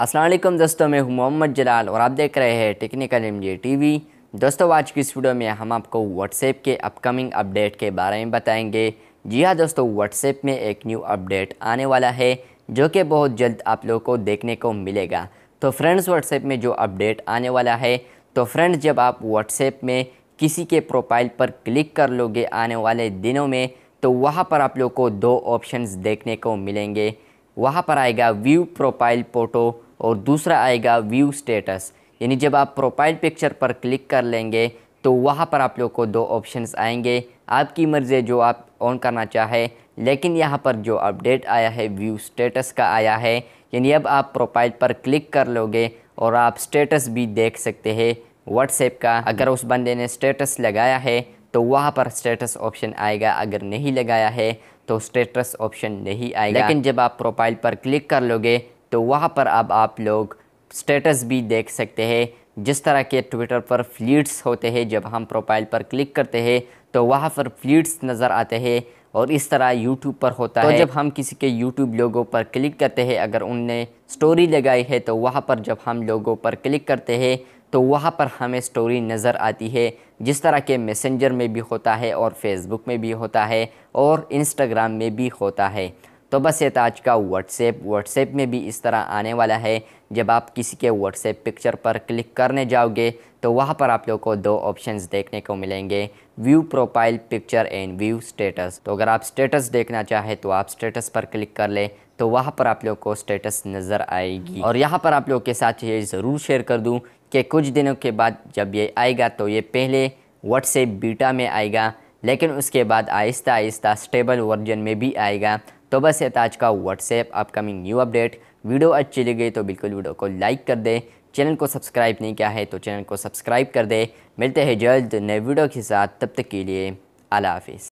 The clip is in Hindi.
असलम दोस्तों, मैं हूँ मोहम्मद जलाल और आप देख रहे हैं टेक्निकल एम टीवी दोस्तों, आज की इस वीडियो में हम आपको व्हाट्सएप के अपकमिंग अपडेट के बारे में बताएँगे। जी हाँ दोस्तों व्हाट्सएप में एक न्यू अपडेट आने वाला है, जो कि बहुत जल्द आप लोगों को देखने को मिलेगा। तो फ्रेंड्स व्हाट्सएप में जो अपडेट आने वाला है तो फ्रेंड्स जब आप व्हाट्सएप में किसी के प्रोफ़ाइल पर क्लिक कर लोगे आने वाले दिनों में तो वहाँ पर आप लोग को दो ऑप्शंस देखने को मिलेंगे। वहाँ पर आएगा व्यू प्रोफ़ाइल फ़ोटो और दूसरा आएगा व्यू स्टेटस यानी जब आप प्रोफ़ाइल पिक्चर पर क्लिक कर लेंगे तो वहाँ पर आप लोग को दो ऑप्शंस आएँगे. आपकी मर्ज़ी जो आप ऑन करना चाहे, लेकिन यहाँ पर जो अपडेट आया है व्यू स्टेटस का आया है. यानी अब आप प्रोफ़ाइल पर क्लिक कर लोगे और आप स्टेटस भी देख सकते हैं व्हाट्सएप का. अगर उस बंदे ने स्टेटस लगाया है तो वहाँ पर स्टेटस ऑप्शन आएगा. अगर नहीं लगाया है तो स्टेटस ऑप्शन नहीं आएगा. लेकिन जब आप प्रोफ़ाइल पर क्लिक कर लोगे तो वहाँ पर अब आप लोग स्टेटस भी देख सकते हैं। जिस तरह के ट्विटर पर फ्लीट्स होते हैं जब हम प्रोफ़ाइल पर क्लिक करते हैं तो वहाँ पर फ्लीट्स नज़र आते हैं और इस तरह यूट्यूब पर होता तो है। जब हम किसी के यूट्यूब लोगों पर क्लिक करते हैं अगर उनने स्टोरी लगाई है तो वहाँ पर जब हम लोगों पर क्लिक करते हैं तो वहाँ पर हमें स्टोरी नज़र आती है। जिस तरह के मैसेंजर में भी होता है और फेसबुक में भी होता है और इंस्टाग्राम में भी होता है। तो बस ये था आज का व्हाट्सएप व्हाट्सएप में भी इस तरह आने वाला है। जब आप किसी के व्हाट्सएप पिक्चर पर क्लिक करने जाओगे तो वहाँ पर आप लोग को दो ऑप्शंस देखने को मिलेंगे। View profile picture and view status तो अगर आप स्टेटस देखना चाहें तो आप स्टेटस पर क्लिक कर ले तो वहाँ पर आप लोग को स्टेटस नज़र आएगी। और यहाँ पर आप लोग के साथ ये ज़रूर शेयर कर दूँ कि कुछ दिनों के बाद जब ये आएगा तो ये पहले व्हाट्सएप बीटा में आएगा लेकिन उसके बाद आहिस्ता आहिस्ता स्टेबल वर्जन में भी आएगा। तो बस ये आज का WhatsApp upcoming new update video अच्छी लगी तो बिल्कुल वीडियो को लाइक कर दें। चैनल को सब्सक्राइब नहीं किया है तो चैनल को सब्सक्राइब कर दें। मिलते हैं जल्द नए वीडियो के साथ। तब तक के लिए अला हाफिज़।